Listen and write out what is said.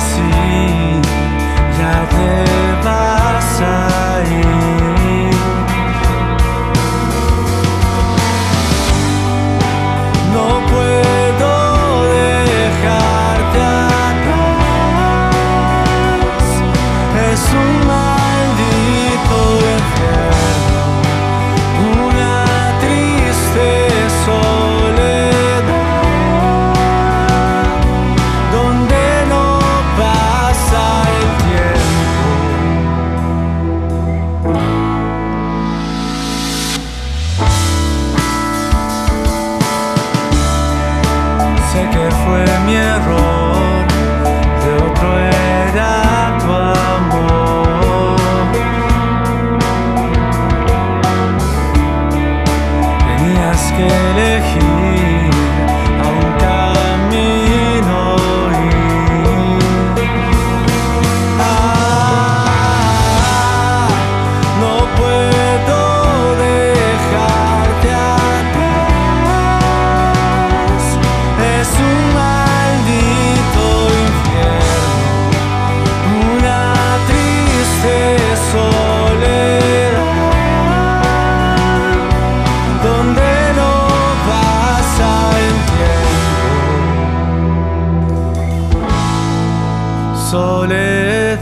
si já te vas. mi error, de otro era tu amor. Tenías que elegir. Soledad.